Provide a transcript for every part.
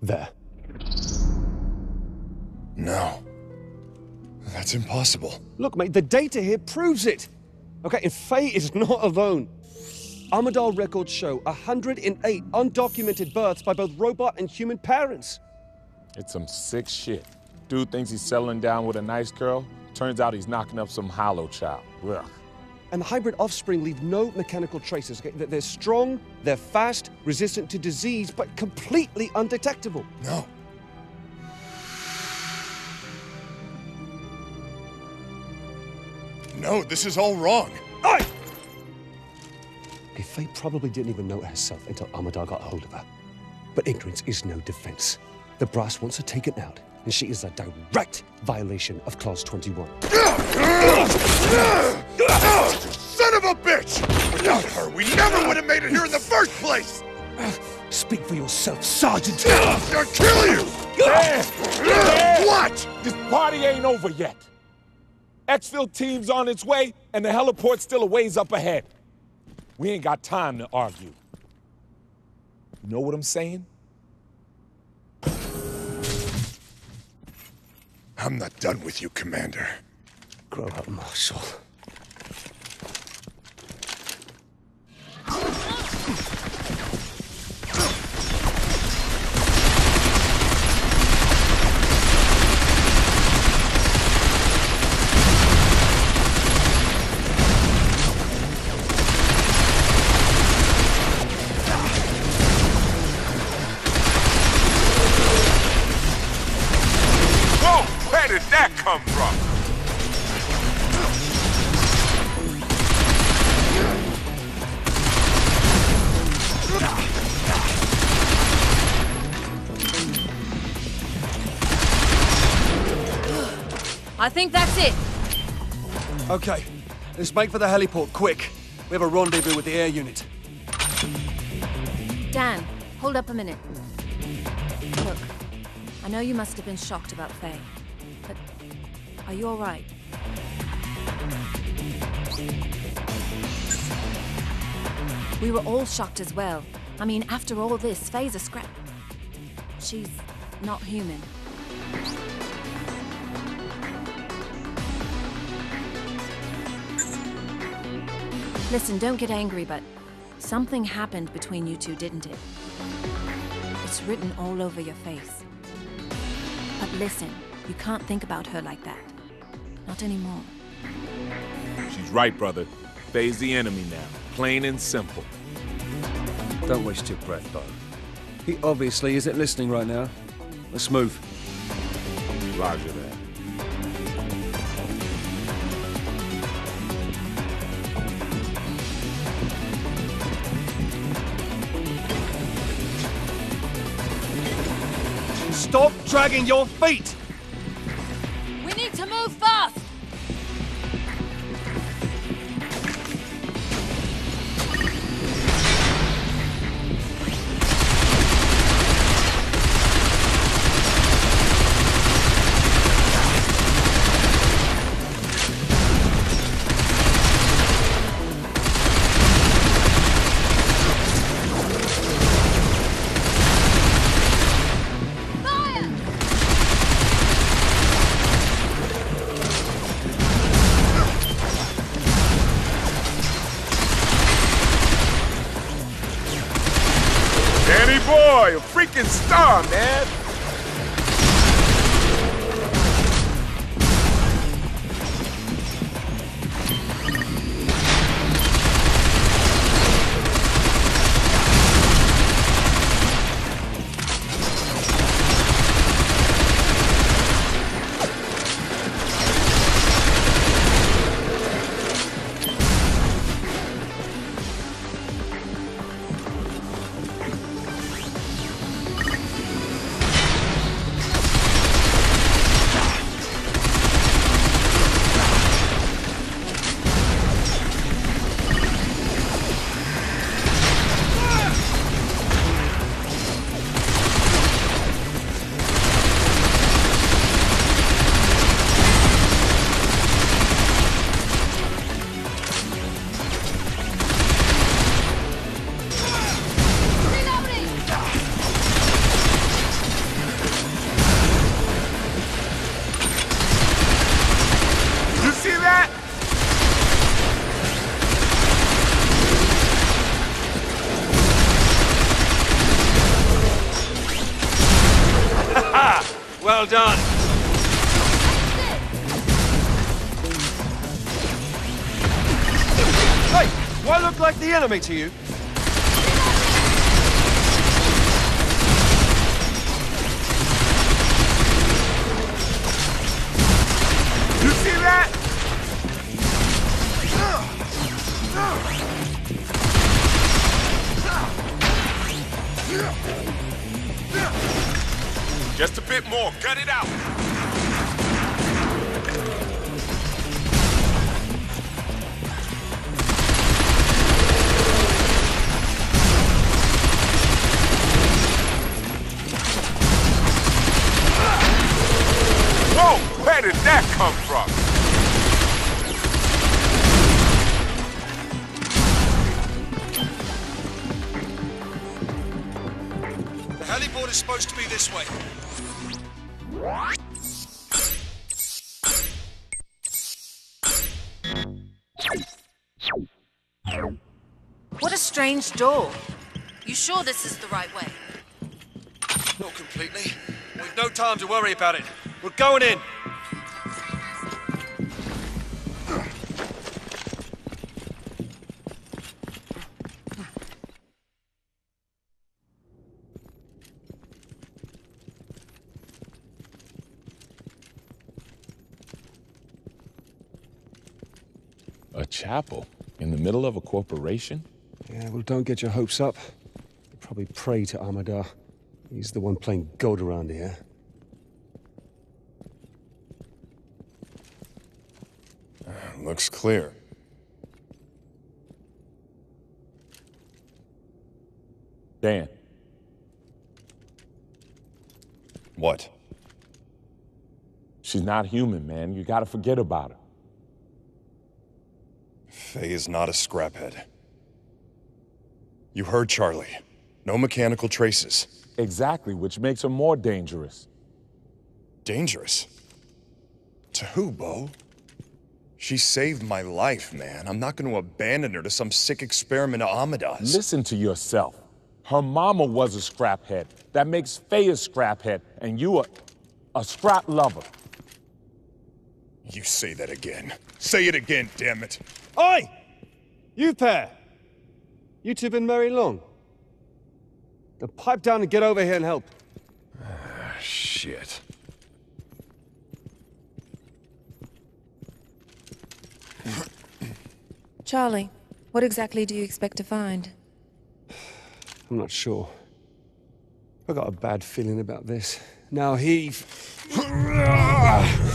There. No. That's impossible. Look, mate, the data here proves it. Okay, and Faye is not alone. Amada records show 108 undocumented births by both robot and human parents. It's some sick shit. Dude thinks he's settling down with a nice girl. Turns out he's knocking up some hollow child. Ugh. And the hybrid offspring leave no mechanical traces. Okay? They're strong, they're fast, resistant to disease, but completely undetectable. No. No, this is all wrong. Aye! Faye probably didn't even know it herself until Amada got hold of her. But ignorance is no defense. The brass wants her taken out, and she is a direct violation of Clause 21. Son of a bitch! Without her, we never would have made it here in the first place! Speak for yourself, Sergeant! I'll kill you! What? This party ain't over yet. Exfil team's on its way, and the heliport's still a ways up ahead. We ain't got time to argue. You know what I'm saying? I'm not done with you, Commander. Grow up, Marshall. Did that come from? I think that's it. Okay, let's make for the heliport, quick. We have a rendezvous with the air unit. Dan, hold up a minute. Look, I know you must have been shocked about Faye, but are you all right? We were all shocked as well. I mean, after all this, Faye's a scrap. She's not human. Listen, don't get angry, but something happened between you two, didn't it? It's written all over your face. But listen, you can't think about her like that. Not anymore. She's right, brother. Faye's the enemy now. Plain and simple. Don't waste your breath, Bo. He obviously isn't listening right now. Let's move. Roger that. Stop dragging your feet! Boy, a freaking star, man. Done. Hey, I look like the enemy to you? You see that? More. Gut it out. Whoa! Where did that come from? The heliport is supposed to be this way. What a strange door. You sure this is the right way? Not completely. We've no time to worry about it. We're going in. Chapel in the middle of a corporation? Yeah, well, don't get your hopes up. You probably pray to Amada. He's the one playing God around here. Looks clear. Dan, What? she's not human, man. You gotta forget about her. Faye is not a scraphead. You heard Charlie. No mechanical traces. Exactly, which makes her more dangerous. Dangerous? To who, Bo? She saved my life, man. I'm not going to abandon her to some sick experiment of Amada's. Listen to yourself. Her mama was a scraphead. That makes Faye a scraphead, and you a, a scrap lover. You say that again. Say it again, damn it. Oi! You pair! You two been married long? Now pipe down and get over here and help. Ah, Shit. Charlie, what exactly do you expect to find? I'm not sure. I got a bad feeling about this. Now heave.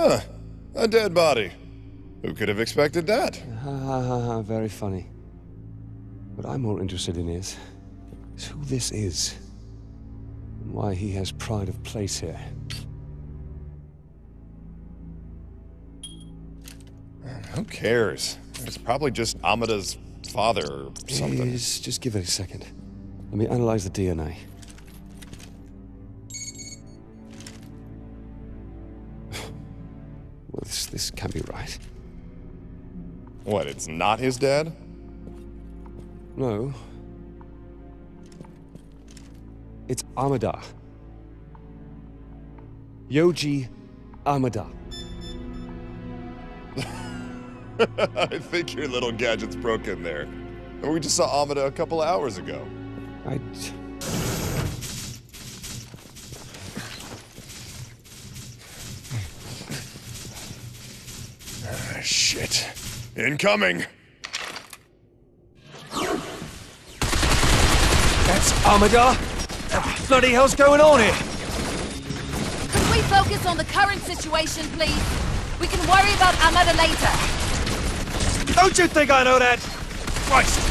Huh. A dead body. Who could have expected that? Ha ha ha ha, very funny. What I'm more interested in is, is who this is. And why he has pride of place here. Who cares? It's probably just Amada's father or something. Just, just give it a second. Let me analyze the DNA. What, it's not his dad? No. It's Amada. Yoji Amada. I think your little gadget's broken there. And we just saw Amada a couple of hours ago. I. Ah, shit. Incoming! That's Amada? What the bloody hell's going on here? Could we focus on the current situation, please? We can worry about Amada later. Don't you think I know that? Christ!